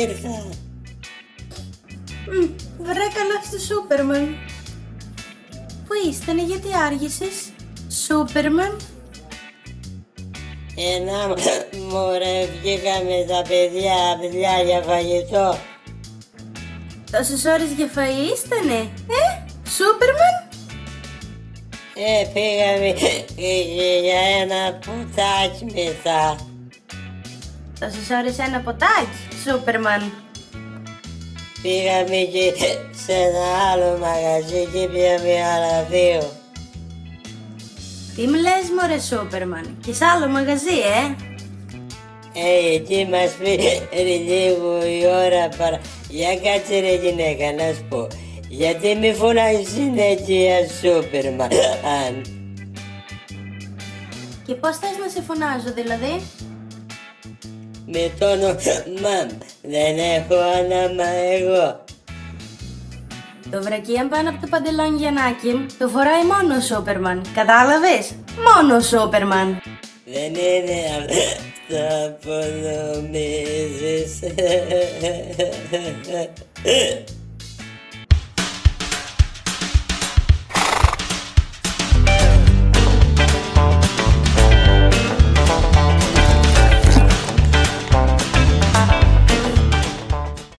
ήρθα. Μμ, Βρε καλά στο Σούπερμαν. Πού ήσταν, γιατί άργησες; Σούπερμαν; Ένα μωρέ βγήκα με τα παιδιά παιδιά για φαγητό. Τόσες ώρες για φαΐ ήτανε. Ε, Σούπερμαν; Ε, πήγαμε για ένα πουτάκι μετά. Τόσες ώρες ένα ποτάκι. Σούπερμαν. Πήγαμε και σε ένα άλλο μαγαζί και πήγαμε άλλα δύο. Τι μου λες μωρέ Σούπερμαν. Και σε άλλο μαγαζί, ε; Ε, εκεί μας πήρε λίγο η ώρα παρά. Για κάτσε ρε γυναίκα να σου πω. Γιατί μη φωνάζεις συνέχεια Σούπερμαν. Και πώς θες να σε φωνάζω δηλαδή; Με το όνομα μου. Δεν έχω όνομα εγώ. Το βρακίαν πάνω από το παντελόνι Γιαννάκη μου το φοράει μόνο ο Σούπερμαν. Κατάλαβες; Μόνο ο Σούπερμαν. Δεν είναι αυτό που νομίζεις.